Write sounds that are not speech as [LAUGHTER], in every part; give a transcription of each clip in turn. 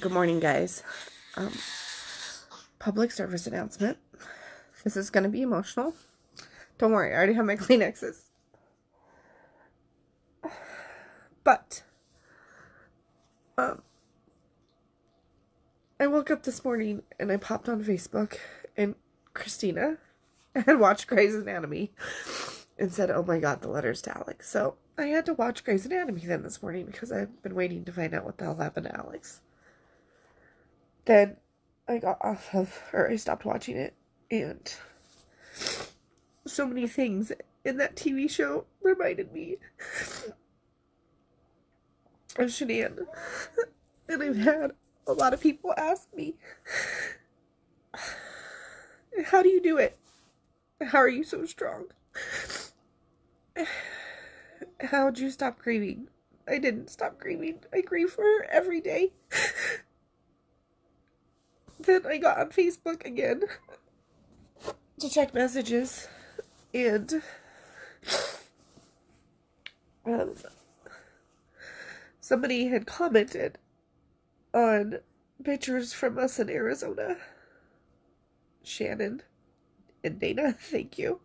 Good morning, guys. Um, public service announcement. This is going to be emotional. Don't worry, I already have my [LAUGHS] Kleenexes. But, um, I woke up this morning and I popped on Facebook and Christina [LAUGHS] had watched Grey's Anatomy and said, oh my god, the letters to Alex. So I had to watch Grey's Anatomy then this morning because I've been waiting to find out what the hell happened to Alex. Then I got off of, or I stopped watching it, and so many things in that TV show reminded me of Shanann. And I've had a lot of people ask me, How do you do it? How are you so strong? How'd you stop grieving? I didn't stop grieving. I grieve for her every day. Then I got on Facebook again to check messages and um, somebody had commented on pictures from us in Arizona. Shannon and Dana, [LAUGHS] thank you.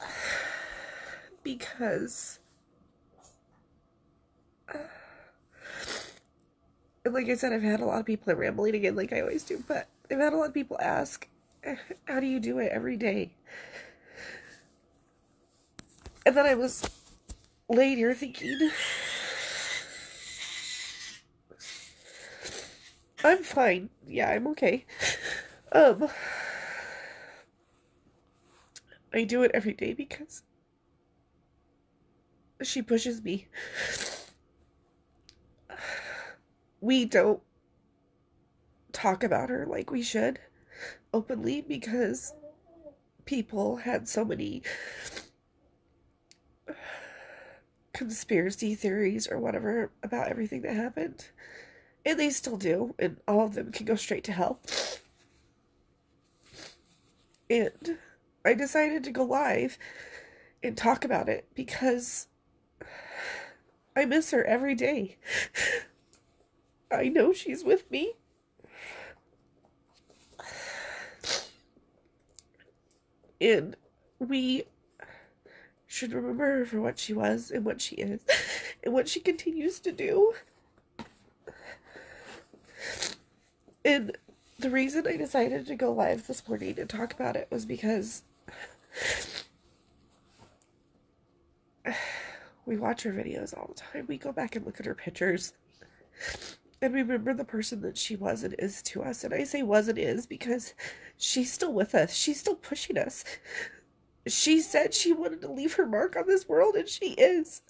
[SIGHS] because and like I said, I've had a lot of people rambling again, like I always do, but I've had a lot of people ask, how do you do it every day? And then I was here thinking, I'm fine. Yeah, I'm okay. Um, I do it every day because she pushes me. We don't talk about her like we should openly because people had so many conspiracy theories or whatever about everything that happened. And they still do, and all of them can go straight to hell. And I decided to go live and talk about it because I miss her every day. [LAUGHS] I know she's with me. And we should remember her for what she was and what she is and what she continues to do. And the reason I decided to go live this morning and talk about it was because we watch her videos all the time. We go back and look at her pictures. And remember the person that she was and is to us. And I say was and is because she's still with us. She's still pushing us. She said she wanted to leave her mark on this world, and she is.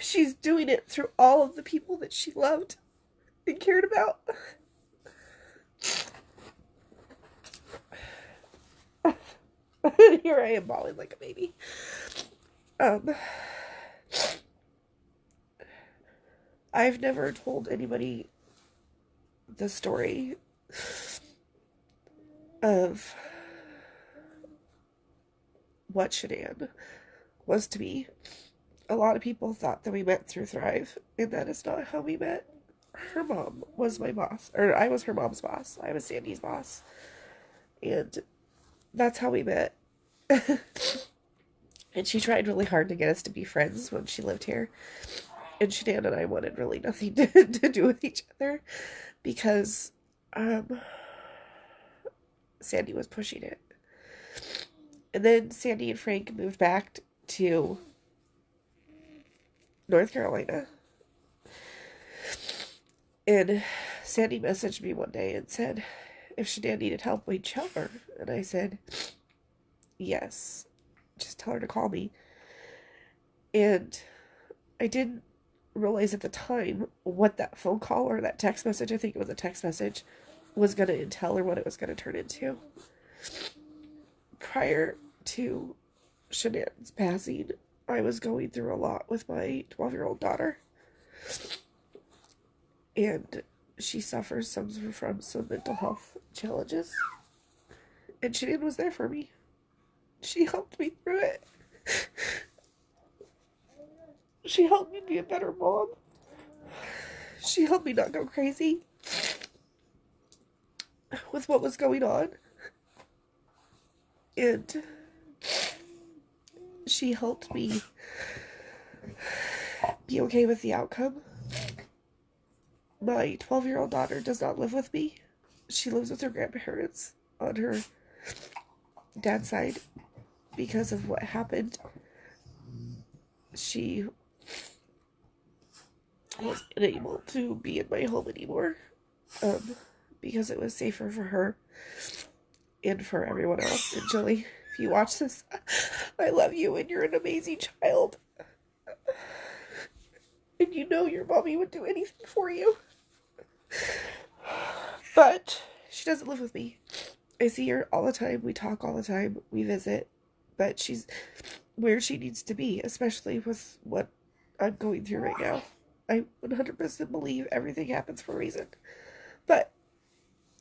She's doing it through all of the people that she loved and cared about. [LAUGHS] here I am bawling like a baby. Um, I've never told anybody the story of what Shanann was to me. A lot of people thought that we met through Thrive, and that is not how we met. Her mom was my boss, or I was her mom's boss. I was Sandy's boss. And that's how we met. [LAUGHS] and she tried really hard to get us to be friends when she lived here. And Shanann and I wanted really nothing [LAUGHS] to, to do with each other because um, Sandy was pushing it. And then Sandy and Frank moved back to North Carolina. And Sandy messaged me one day and said, if Shanann needed help, we'd tell her. And I said, yes. Just tell her to call me. And I didn't realize at the time what that phone call or that text message, I think it was a text message, was going to entail or what it was going to turn into. Prior to Shanann's passing, I was going through a lot with my 12 year old daughter. And she suffers some from some mental health challenges. And Shanann was there for me. She helped me through it. [LAUGHS] She helped me be a better mom. She helped me not go crazy with what was going on. And she helped me be okay with the outcome. My 12 year old daughter does not live with me. She lives with her grandparents on her dad's side because of what happened. She was unable to be in my home anymore um, because it was safer for her and for everyone else. And Julie, if you watch this, I love you and you're an amazing child. And you know your mommy would do anything for you. But she doesn't live with me. I see her all the time. We talk all the time. We visit. But she's where she needs to be, especially with what I'm going through right now. I 100% believe everything happens for a reason. But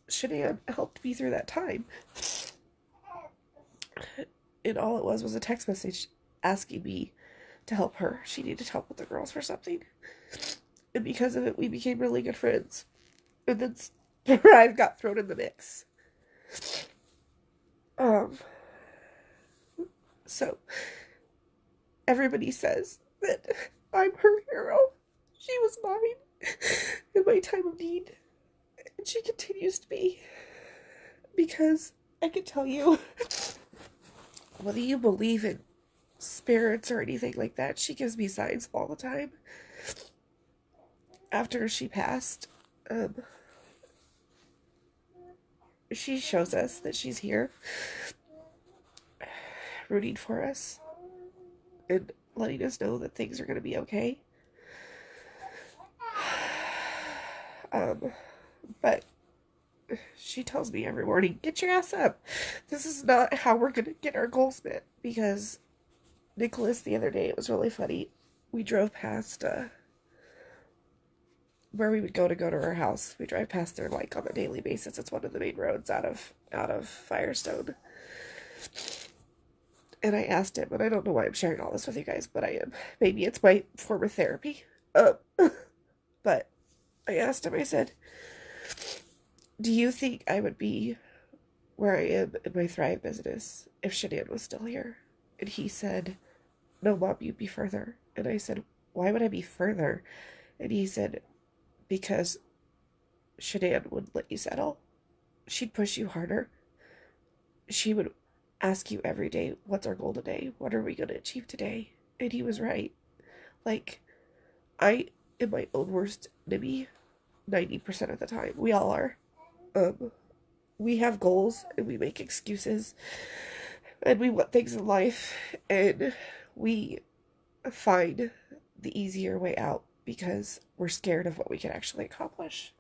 Shanann helped me through that time. And all it was was a text message asking me to help her. She needed help with the girls for something. And because of it, we became really good friends. And then Thrive [LAUGHS] got thrown in the mix. Um, so, everybody says that I'm her hero. She was mine [LAUGHS] in my time of need. And she continues to be. Because I can tell you, [LAUGHS] whether you believe in spirits or anything like that, she gives me signs all the time. After she passed, um, she shows us that she's here, [SIGHS] rooting for us, and letting us know that things are going to be okay. Um, but she tells me every morning, get your ass up. This is not how we're going to get our goals met. Because Nicholas, the other day, it was really funny. We drove past uh, where we would go to go to her house. We drive past there like on a daily basis. It's one of the main roads out of out of Firestone. And I asked him, and I don't know why I'm sharing all this with you guys, but I am. Maybe it's my form of therapy. Uh, [LAUGHS] but I asked him, I said, Do you think I would be where I am in my Thrive business if Shanann was still here? And he said, No, Mom, you'd be further. And I said, Why would I be further? And he said, Because Shanann would let you settle. She'd push you harder. She would ask you every day, What's our goal today? What are we going to achieve today? And he was right. Like, I am my own worst enemy 90% of the time. We all are. Um, we have goals and we make excuses and we want things in life and we find the easier way out because we're scared of what we can actually accomplish.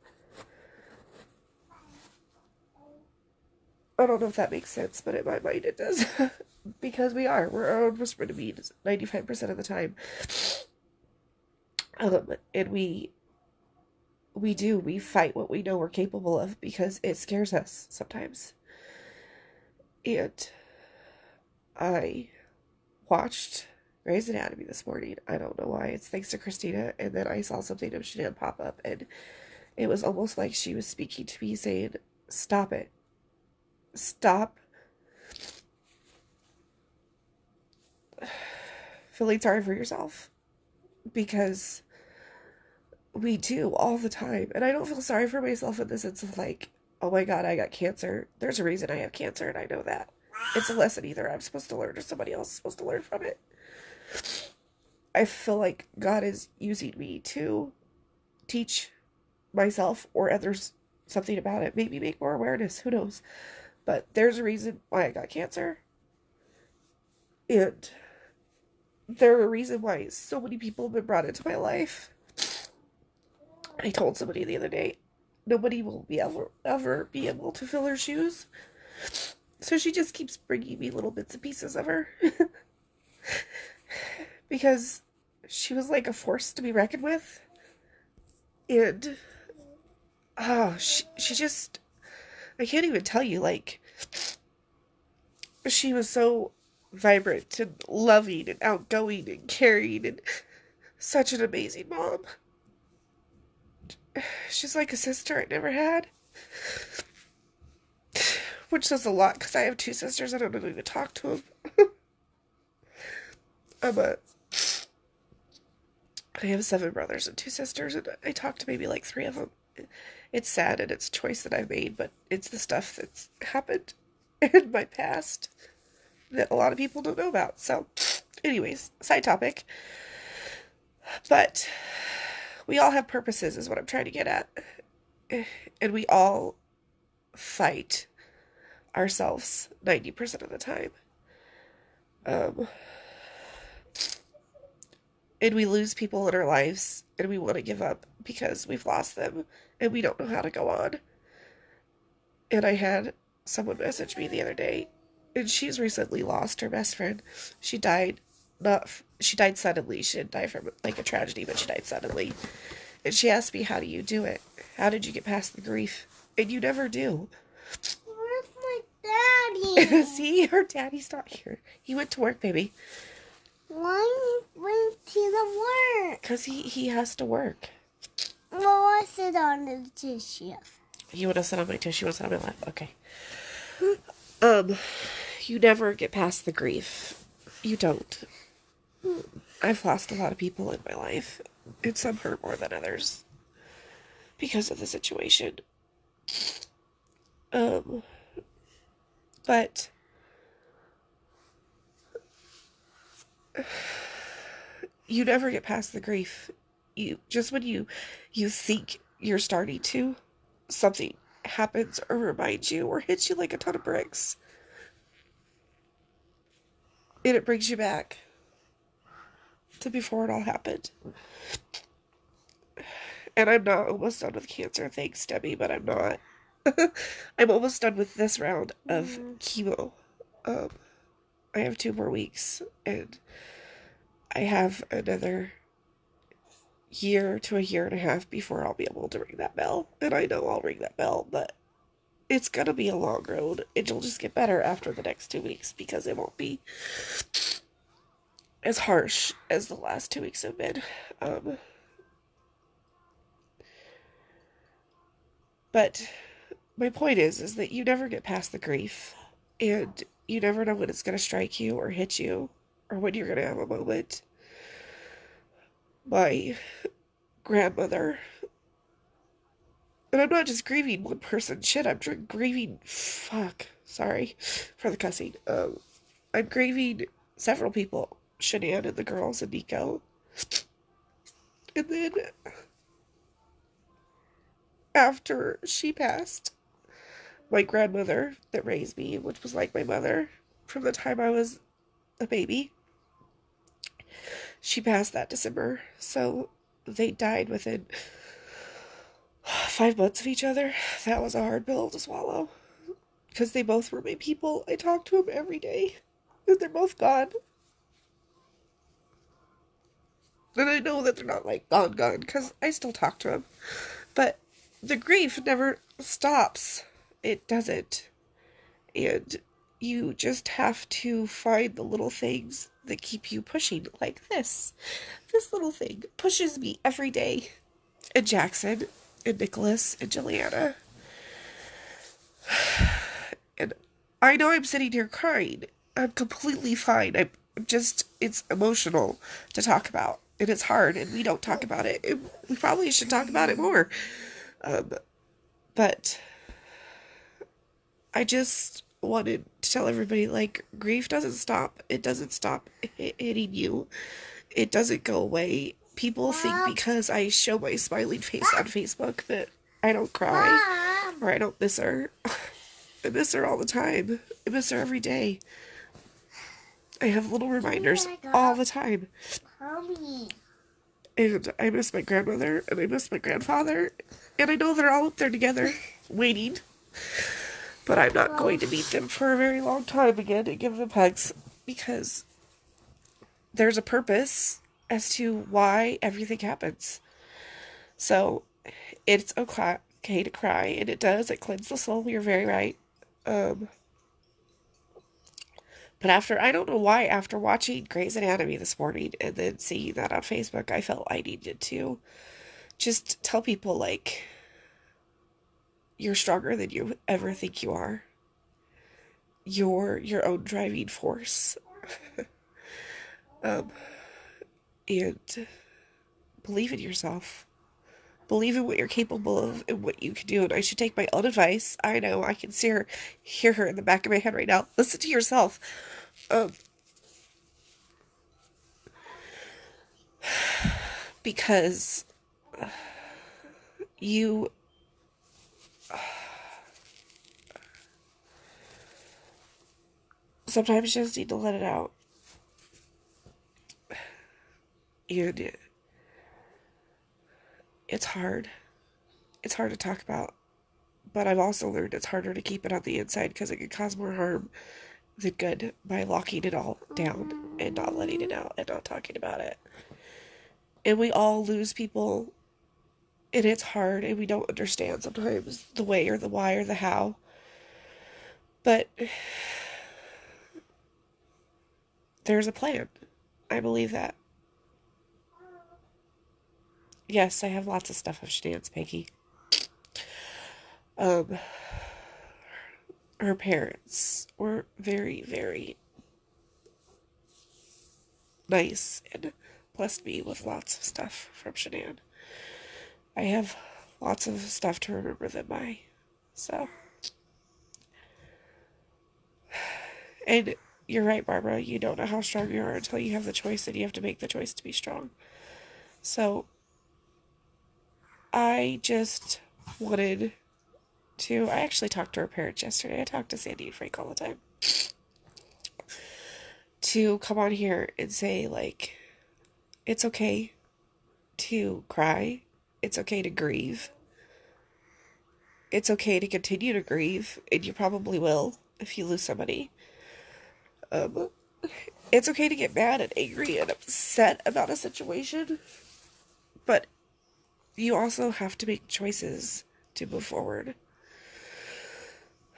I don't know if that makes sense, but in my mind it does. [LAUGHS] because we are. We're our own to me 95% of the time. Um, and we we do. We fight what we know we're capable of because it scares us sometimes. And I watched Grey's Anatomy this morning. I don't know why. It's thanks to Christina. And then I saw something of Shanann pop up. And it was almost like she was speaking to me saying, Stop it. Stop [SIGHS] feeling sorry for yourself. Because we do all the time. And I don't feel sorry for myself in the sense of like, oh my god, I got cancer. There's a reason I have cancer, and I know that. It's a lesson either I'm supposed to learn or somebody else is supposed to learn from it. I feel like God is using me to teach myself or others something about it. Maybe make more awareness. Who knows? But there's a reason why I got cancer. And there's a reason why so many people have been brought into my life I told somebody the other day, nobody will be ever ever be able to fill her shoes. So she just keeps bringing me little bits and pieces of her. [LAUGHS] because she was like a force to be reckoned with. And oh, she she just I can't even tell you like she was so vibrant and loving and outgoing and caring and such an amazing mom. [SIGHS] She's like a sister I never had. [SIGHS] Which says a lot because I have two sisters. And I don't to talk to them. I'm a. I have seven brothers and two sisters, and I talk to maybe like three of them. It's sad and it's a choice that I've made, but it's the stuff that's happened [LAUGHS] in my past that a lot of people don't know about. So, anyways, side topic. But we all have purposes, is what I'm trying to get at. And we all fight ourselves 90% of the time. Um, and we lose people in our lives and we want to give up because we've lost them and we don't know how to go on. And I had someone message me the other day and she's recently lost her best friend. She died not she died suddenly. She didn't die from like a tragedy, but she died suddenly. And she asked me, "How do you do it? How did you get past the grief?" And you never do. Where's my daddy? [LAUGHS] See, her daddy's not here. He went to work, baby. Why went to the work? Cause he he has to work. Well, I sit on the tissue. You want to sit on my tissue? You want to sit on my lap? Okay. Um, you never get past the grief. You don't. I've lost a lot of people in my life, and some hurt more than others because of the situation. Um, but you never get past the grief. You just when you you think you're starting to, something happens or reminds you or hits you like a ton of bricks. And it brings you back to before it all happened. And I'm not almost done with cancer, thanks, Debbie, but I'm not. [LAUGHS] I'm almost done with this round of chemo. Um, I have two more weeks, and I have another year to a year and a half before I'll be able to ring that bell. And I know I'll ring that bell, but it's gonna be a long road. It'll just get better after the next two weeks because it won't be as harsh as the last two weeks have been. Um, but my point is, is that you never get past the grief, and you never know when it's gonna strike you or hit you, or when you're gonna have a moment. My grandmother, and I'm not just grieving one person. Shit, I'm grieving. Fuck, sorry for the cussing. Um, I'm grieving several people. Shanann and the girls and Nico. And then after she passed, my grandmother that raised me, which was like my mother from the time I was a baby, she passed that December. So they died within five months of each other. That was a hard pill to swallow. Because they both were my people. I talked to them every day. And they're both gone. And I know that they're not like gone, gone, because I still talk to them. But the grief never stops. It doesn't. And you just have to find the little things that keep you pushing, like this. This little thing pushes me every day. And Jackson, and Nicholas, and Juliana. [SIGHS] And I know I'm sitting here crying. I'm completely fine. I'm just, it's emotional to talk about. And it's hard, and we don't talk about it. We probably should talk about it more. Um, but I just wanted to tell everybody like grief doesn't stop. It doesn't stop hitting you. It doesn't go away. People think because i show my smiling face on facebook that i don't cry or i don't miss her. [LAUGHS] I miss her all the time. I miss her every day. I have little reminders all the time and I miss my grandmother and I miss my grandfather and I know they're all up there together waiting. But I'm not going to meet them for a very long time again and give them hugs because there's a purpose as to why everything happens. So it's okay okay to cry and it does, it cleans the soul, you're very right. Um But after, I don't know why, after watching Grey's Anatomy this morning and then seeing that on Facebook, I felt I needed to just tell people, like, you're stronger than you ever think you are. You're your own driving force. [LAUGHS] um, and believe in yourself. Believe in what you're capable of and what you can do. And I should take my own advice. I know I can see her, hear her in the back of my head right now. Listen to yourself. Um, [SIGHS] because you [SIGHS] sometimes you just need to let it out. [SIGHS] And it's hard. It's hard to talk about. But I've also learned it's harder to keep it on the inside because it can cause more harm than good by locking it all down and not letting it out and not talking about it. And we all lose people, and it's hard, and we don't understand sometimes the way or the why or the how. But [SIGHS] there's a plan. I believe that. Yes, I have lots of stuff of Shanann's Peggy. Um, her parents were very, very nice and blessed me with lots of stuff from Shanann. I have lots of stuff to remember them by. So. And you're right, Barbara. You don't know how strong you are until you have the choice, and you have to make the choice to be strong. So, I just wanted to. I actually talked to her parents yesterday. I talked to Sandy and Frank all the time. To come on here and say, like, it's okay to cry, it's okay to grieve, it's okay to continue to grieve, and you probably will if you lose somebody. Um, it's okay to get mad and angry and upset about a situation, but you also have to make choices to move forward.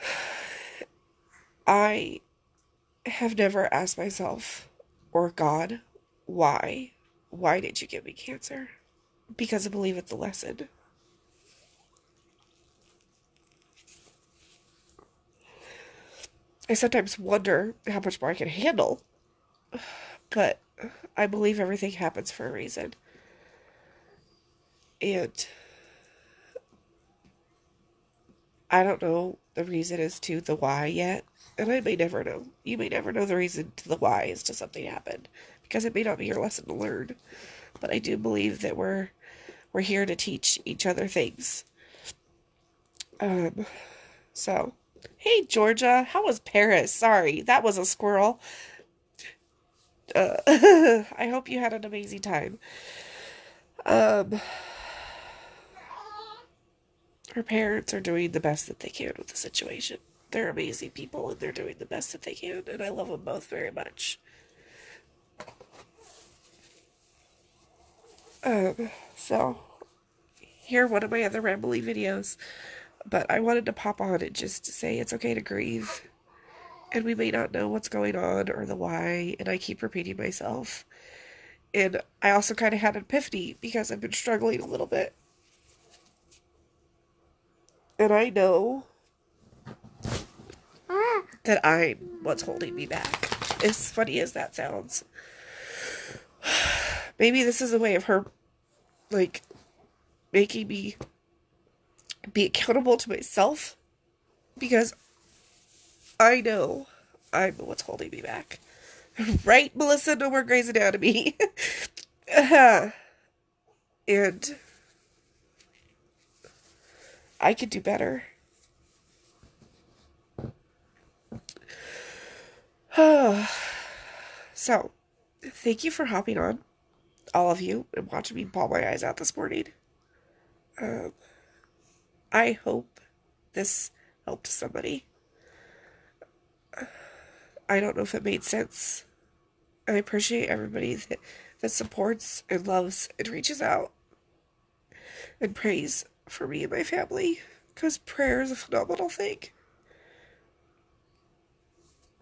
[SIGHS] I have never asked myself or God, why? Why did you give me cancer? Because I believe it's a lesson. I sometimes wonder how much more I can handle, [SIGHS] but I believe everything happens for a reason. And I don't know the reason as to the why yet. And I may never know. You may never know the reason to the why as to something happened. Because it may not be your lesson to learn. But I do believe that we're we're here to teach each other things. Um so Hey Georgia, how was Paris? Sorry, that was a squirrel. Uh, [LAUGHS] I hope you had an amazing time. Um her parents are doing the best that they can with the situation. They're amazing people and they're doing the best that they can, and I love them both very much. Um, so, here one of my other rambly videos, but I wanted to pop on it just to say it's okay to grieve, and we may not know what's going on or the why, and I keep repeating myself. And I also kind of had an epiphany because I've been struggling a little bit and I know ah. that I'm what's holding me back. As funny as that sounds. [SIGHS] Maybe this is a way of her, like, making me be accountable to myself. Because I know I'm what's holding me back. [LAUGHS] right, Melissa? No more Grey's Anatomy. [LAUGHS] Uh-huh. and I could do better. [SIGHS] so, thank you for hopping on, all of you, and watching me bawl my eyes out this morning. Um, I hope this helped somebody. I don't know if it made sense. I appreciate everybody that, that supports and loves and reaches out and prays for me and my family because prayer is a phenomenal thing.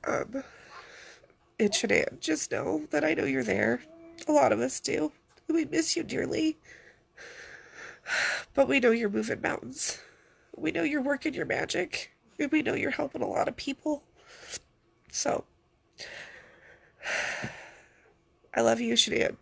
Um, And Shanann, just know that I know you're there. A lot of us do. We miss you dearly. But we know you're moving mountains. We know you're working your magic. And we know you're helping a lot of people. So, [SIGHS] I love you, Shanann.